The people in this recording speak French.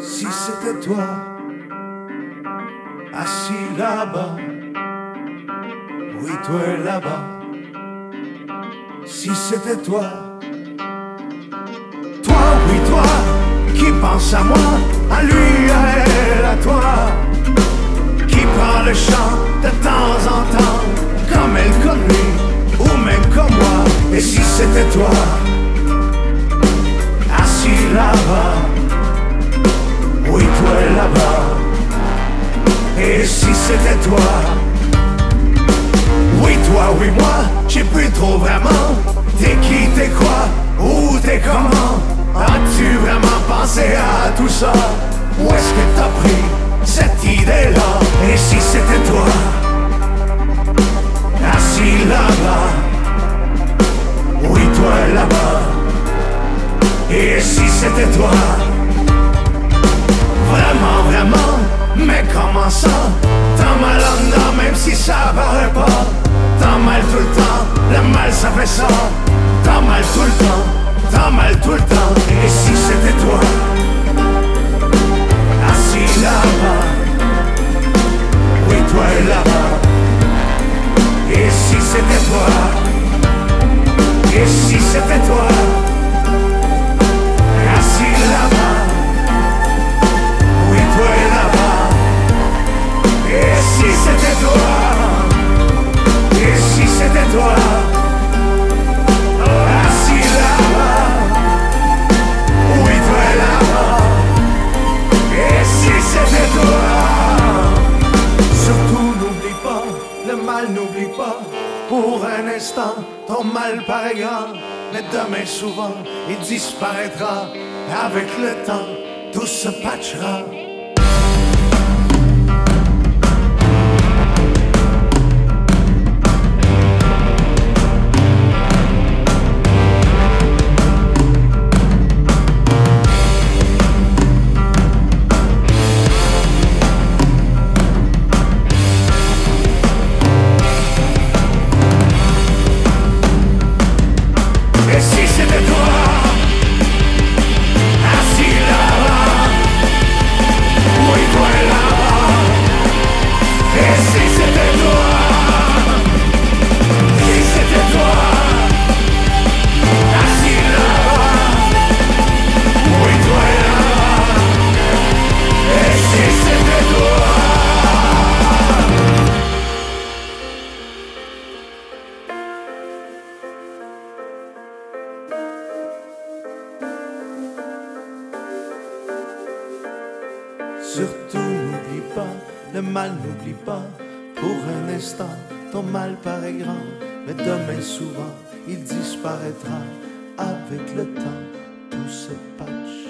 c'était toi, assis là-bas, oui toi là-bas, si c'était toi, toi, oui toi, qui pense à moi, à lui, à elle, c'était toi, oui toi, oui moi, j'ai plus trop vraiment, t'es qui, t'es quoi, où t'es comment, as-tu vraiment pensé à tout ça, où est-ce que t'as pris cette idée-là, et si c'était toi, assis là-bas, oui toi là-bas, et si c'était toi, Vraiment, vraiment, mais comment ça? T'as mal même si ça paraît pas. T'as mal tout le temps, le mal ça fait ça. T'as mal tout le temps, t'as mal tout le temps n'oublie pas. Pour un instant, ton mal paraît grand. Mais demain souvent, il disparaîtra. Avec le temps, tout se patchera. Surtout n'oublie pas, le mal n'oublie pas. Pour un instant, ton mal paraît grand, mais demain souvent, il disparaîtra. Avec le temps, tout se patche.